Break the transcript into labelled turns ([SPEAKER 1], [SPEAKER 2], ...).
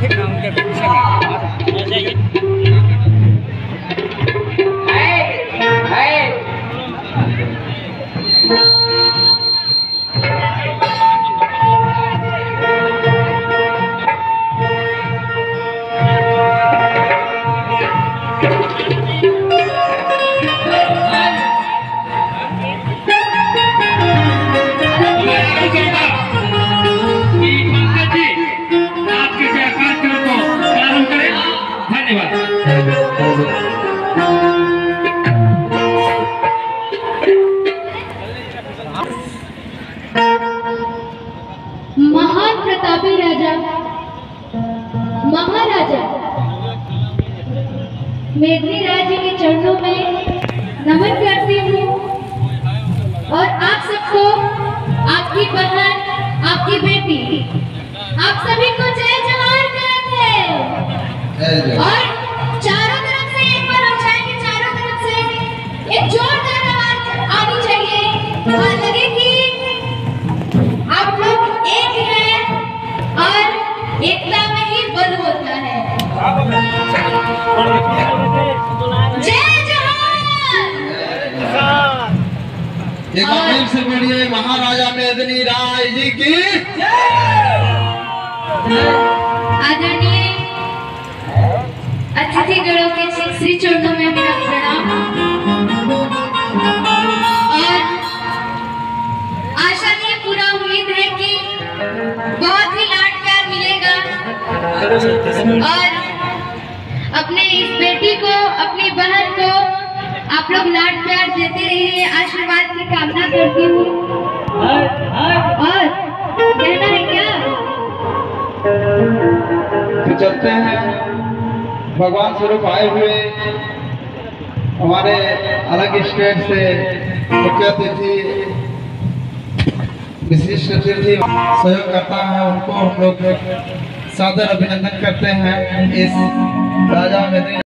[SPEAKER 1] Thank you. मेघनी राज्य के चरणों में नमन करती हूँ। और आप सबको आपकी बहन आपकी बेटी आप सभी को जय जवाहर कहते हैं और चारों तरफ़ से एक बार चाहेंगे चारों तरफ़ से एक जोरदार आवाज़ आनी चाहिए। और लगे कि आप लोग एक हैं और एकता
[SPEAKER 2] एक बार से बोलिए महाराजा मेदनी राय जी की।
[SPEAKER 1] आदरणीय अतिथि गणों के श्री चरणों में मेरा प्रणाम। और आशा नहीं पूरा उम्मीद है कि बहुत ही लाड प्यार मिलेगा। और अपने इस बेटी को, अपनी बहन को आप लोग लाड प्यार देते रहिए, आशीर्वाद करती हूँ। और कहना है क्या?
[SPEAKER 2] तो चलते हैं। भगवान स्वरूप आए हुए। हमारे अलग स्टेट से मुख्य अतिथि विशिष्ट अतिथि सहयोग करता है उनको हम लोग सादर अभिनंदन करते हैं इस राजा मेदनी